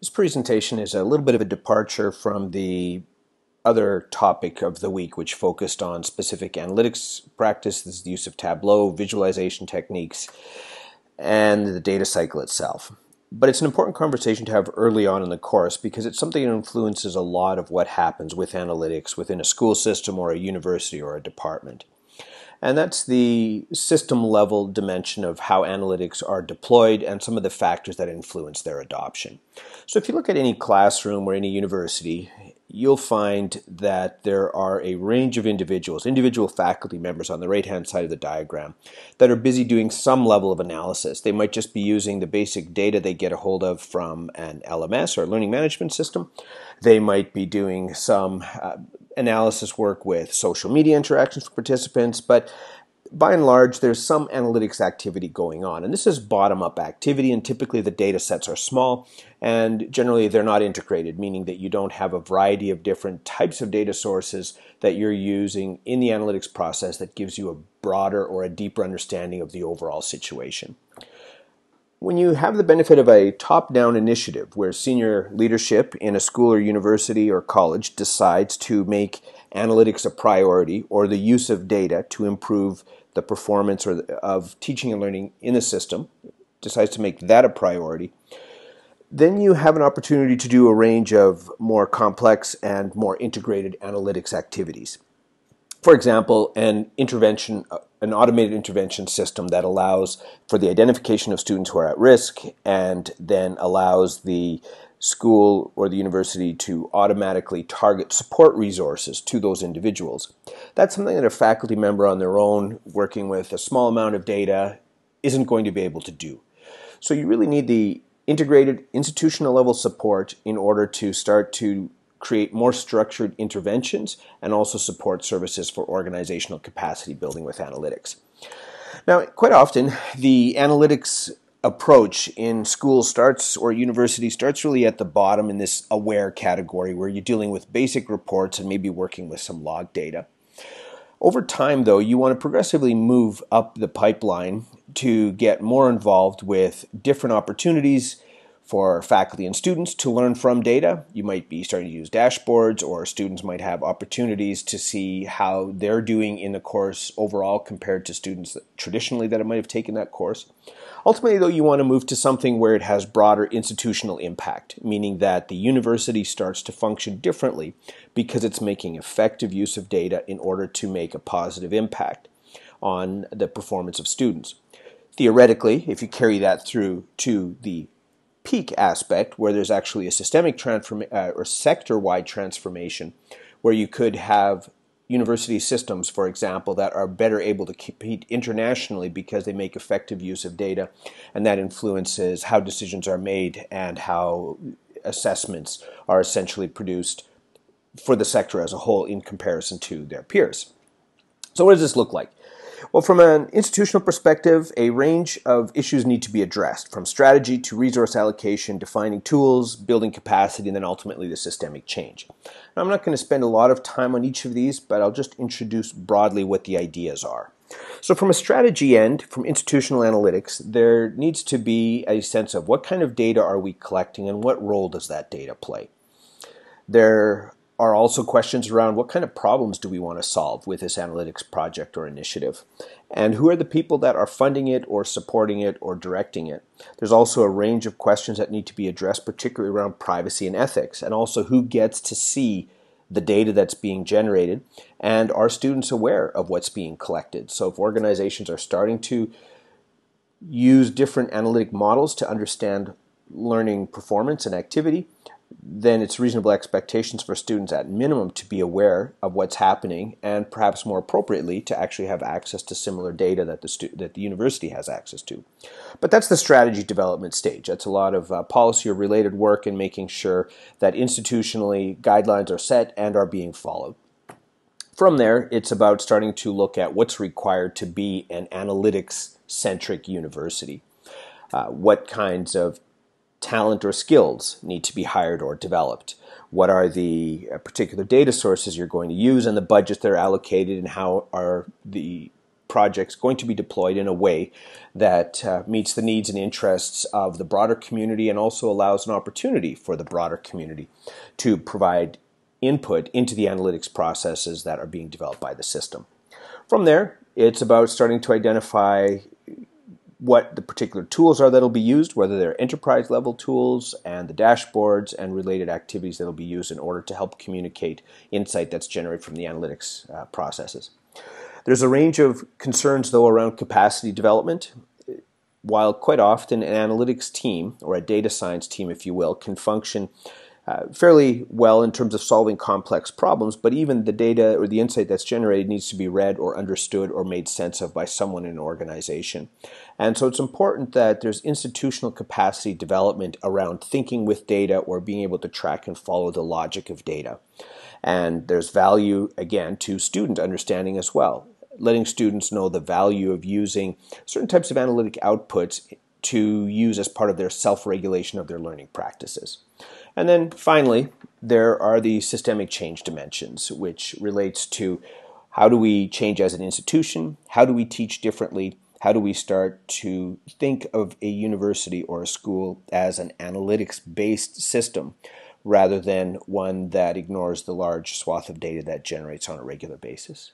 This presentation is a little bit of a departure from the other topic of the week, which focused on specific analytics practices, the use of Tableau, visualization techniques, and the data cycle itself. But it's an important conversation to have early on in the course because it's something that influences a lot of what happens with analytics within a school system or a university or a department. And that's the system level dimension of how analytics are deployed and some of the factors that influence their adoption. So, if you look at any classroom or any university, you'll find that there are a range of individuals, individual faculty members on the right hand side of the diagram, that are busy doing some level of analysis. They might just be using the basic data they get a hold of from an LMS or learning management system. They might be doing some uh, analysis work with social media interactions for participants, but by and large, there's some analytics activity going on. And this is bottom up activity, and typically the data sets are small and generally they're not integrated, meaning that you don't have a variety of different types of data sources that you're using in the analytics process that gives you a broader or a deeper understanding of the overall situation. When you have the benefit of a top down initiative where senior leadership in a school or university or college decides to make analytics a priority or the use of data to improve the performance or of teaching and learning in the system, decides to make that a priority, then you have an opportunity to do a range of more complex and more integrated analytics activities. For example, an intervention uh, an automated intervention system that allows for the identification of students who are at risk and then allows the school or the university to automatically target support resources to those individuals. That's something that a faculty member on their own, working with a small amount of data, isn't going to be able to do. So you really need the integrated institutional level support in order to start to create more structured interventions, and also support services for organizational capacity building with analytics. Now, quite often, the analytics approach in school starts or university starts really at the bottom in this aware category where you're dealing with basic reports and maybe working with some log data. Over time, though, you want to progressively move up the pipeline to get more involved with different opportunities for faculty and students to learn from data. You might be starting to use dashboards, or students might have opportunities to see how they're doing in the course overall compared to students that traditionally that might have taken that course. Ultimately, though, you want to move to something where it has broader institutional impact, meaning that the university starts to function differently because it's making effective use of data in order to make a positive impact on the performance of students. Theoretically, if you carry that through to the peak aspect where there's actually a systemic transform uh, or sector-wide transformation where you could have university systems, for example, that are better able to compete internationally because they make effective use of data, and that influences how decisions are made and how assessments are essentially produced for the sector as a whole in comparison to their peers. So, what does this look like? Well, from an institutional perspective, a range of issues need to be addressed from strategy to resource allocation, defining tools, building capacity, and then ultimately the systemic change. Now, I'm not going to spend a lot of time on each of these, but I'll just introduce broadly what the ideas are. So, from a strategy end, from institutional analytics, there needs to be a sense of what kind of data are we collecting and what role does that data play. There are also questions around what kind of problems do we want to solve with this analytics project or initiative? And who are the people that are funding it or supporting it or directing it? There's also a range of questions that need to be addressed, particularly around privacy and ethics, and also who gets to see the data that's being generated, and are students aware of what's being collected? So if organizations are starting to use different analytic models to understand learning performance and activity, then it's reasonable expectations for students at minimum to be aware of what's happening and perhaps more appropriately to actually have access to similar data that the stu- that the university has access to. But that's the strategy development stage. That's a lot of uh, policy or related work in making sure that institutionally guidelines are set and are being followed. From there, it's about starting to look at what's required to be an analytics centric university. Uh, what kinds of talent or skills need to be hired or developed? What are the uh, particular data sources you're going to use and the budgets that are allocated, and how are the projects going to be deployed in a way that uh, meets the needs and interests of the broader community and also allows an opportunity for the broader community to provide input into the analytics processes that are being developed by the system. From there, it's about starting to identify what the particular tools are that will be used, whether they're enterprise level tools and the dashboards and related activities that will be used in order to help communicate insight that's generated from the analytics uh, processes. There's a range of concerns, though, around capacity development. While quite often an analytics team, or a data science team, if you will, can function uh, fairly well in terms of solving complex problems, but even the data or the insight that's generated needs to be read or understood or made sense of by someone in an organization. And so it's important that there's institutional capacity development around thinking with data or being able to track and follow the logic of data. And there's value, again, to student understanding as well, letting students know the value of using certain types of analytic outputs to use as part of their self regulation of their learning practices. And then finally, there are the systemic change dimensions, which relates to how do we change as an institution? How do we teach differently? How do we start to think of a university or a school as an analytics based system rather than one that ignores the large swath of data that generates on a regular basis?